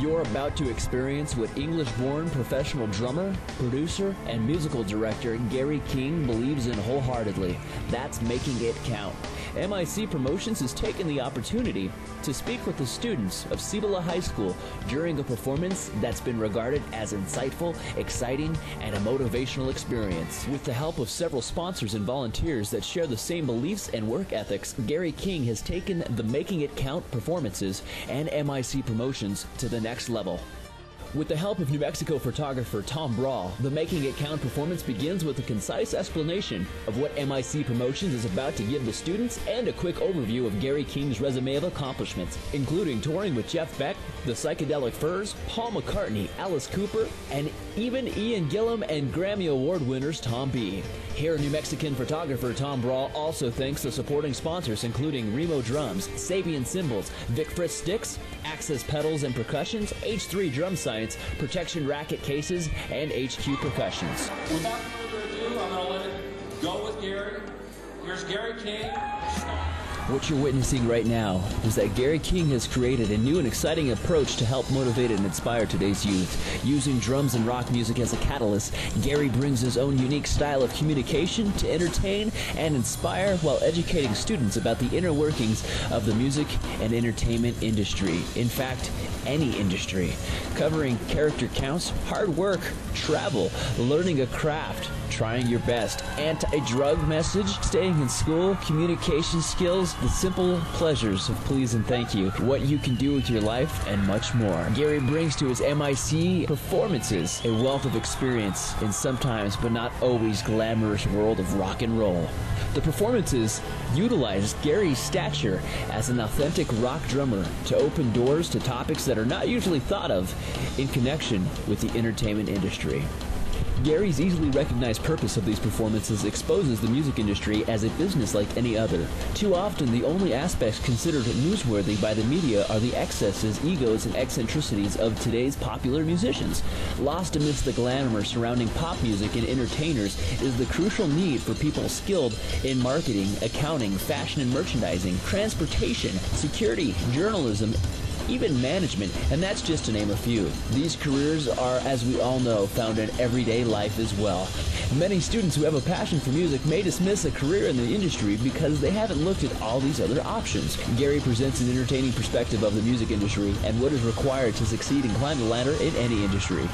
You're about to experience what English born professional drummer, producer, and musical director Garry King believes in wholeheartedly. That's making it count. MIC Promotions has taken the opportunity to speak with the students of Cibola High School during a performance that's been regarded as insightful, exciting, and a motivational experience. With the help of several sponsors and volunteers that share the same beliefs and work ethics, Garry King has taken the Making It Count performances and MIC Promotions to the next level. With the help of New Mexico photographer Tom Brawl, the Making It Count performance begins with a concise explanation of what MIC Promotions is about to give the students and a quick overview of Garry King's resume of accomplishments, including touring with Jeff Beck, the Psychedelic Furs, Paul McCartney, Alice Cooper, and even Ian Gillan and Grammy Award winners Tom B. Here, New Mexican photographer Tom Brawl also thanks the supporting sponsors, including Remo Drums, Sabian Cymbals, Vic Firth Sticks, Axis Pedals and Percussions, H3 Drum Science, Protection Racket Cases, and HQ Percussions. Without further ado, I'm going to let it go with Garry. Here's Garry King. What you're witnessing right now is that Garry King has created a new and exciting approach to help motivate and inspire today's youth. Using drums and rock music as a catalyst, Garry brings his own unique style of communication to entertain and inspire while educating students about the inner workings of the music and entertainment industry. In fact, any industry. Covering character counts, hard work, travel, learning a craft, trying your best, anti-drug message, staying in school, communication skills, the simple pleasures of please and thank you, what you can do with your life, and much more. Garry brings to his MIC performances a wealth of experience in sometimes but not always glamorous world of rock and roll. The performances utilize Garry's stature as an authentic rock drummer to open doors to topics that are not usually thought of in connection with the entertainment industry. Garry's easily recognized purpose of these performances exposes the music industry as a business like any other. Too often, the only aspects considered newsworthy by the media are the excesses, egos, and eccentricities of today's popular musicians. Lost amidst the glamour surrounding pop music and entertainers is the crucial need for people skilled in marketing, accounting, fashion and merchandising, transportation, security, journalism, even management, and that's just to name a few. These careers are, as we all know, found in everyday life as well. Many students who have a passion for music may dismiss a career in the industry because they haven't looked at all these other options. Garry presents an entertaining perspective of the music industry and what is required to succeed and climb the ladder in any industry.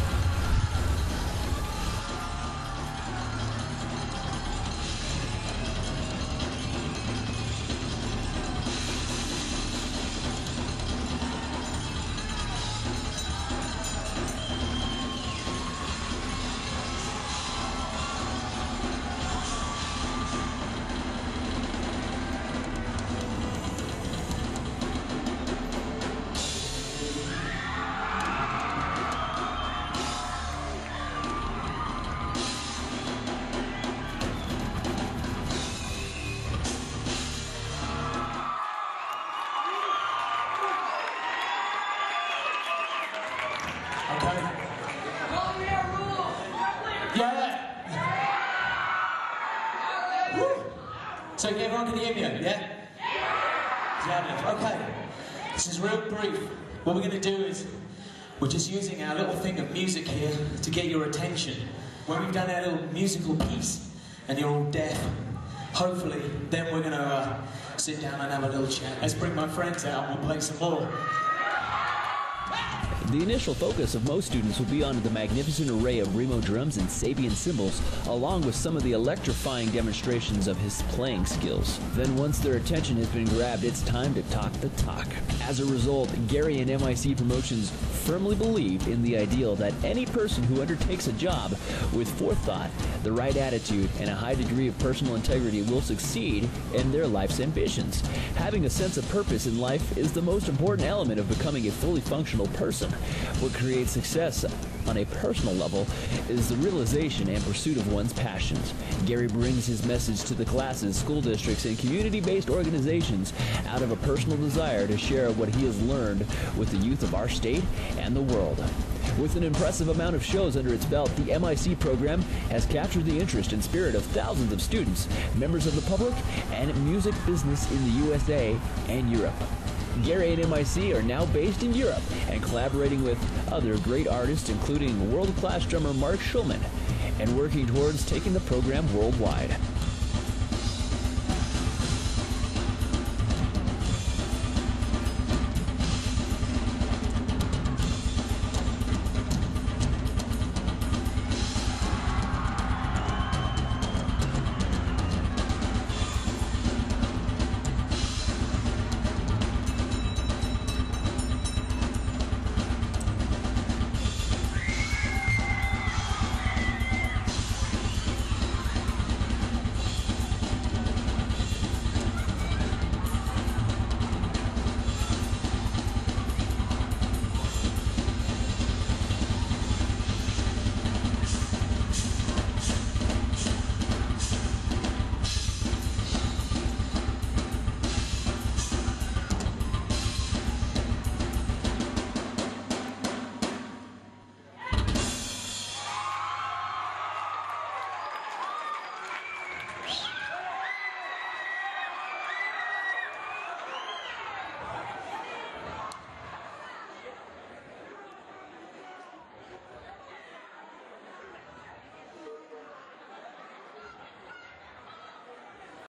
So everyone can hear me, yeah? Yeah. Okay. This is real brief. What we're going to do is we're just using our little thing of music here to get your attention. When we've done our little musical piece and you're all deaf, hopefully then we're going to uh, sit down and have a little chat. Let's bring my friends out and we'll play some more. The initial focus of most students will be on the magnificent array of Remo drums and Sabian cymbals, along with some of the electrifying demonstrations of his playing skills. Then once their attention has been grabbed, it's time to talk the talk. As a result, Garry and MIC Promotions firmly believe in the ideal that any person who undertakes a job with forethought, the right attitude, and a high degree of personal integrity will succeed in their life's ambitions. Having a sense of purpose in life is the most important element of becoming a fully functional person. What creates success on a personal level is the realization and pursuit of one's passions. Garry brings his message to the classes, school districts, and community based organizations out of a personal desire to share what he has learned with the youth of our state and the world. With an impressive amount of shows under its belt, the MIC program has captured the interest and spirit of thousands of students, members of the public, and music business in the USA and Europe. Garry and MIC are now based in Europe and collaborating with other great artists, including world-class drummer Mark Schulman, and working towards taking the program worldwide.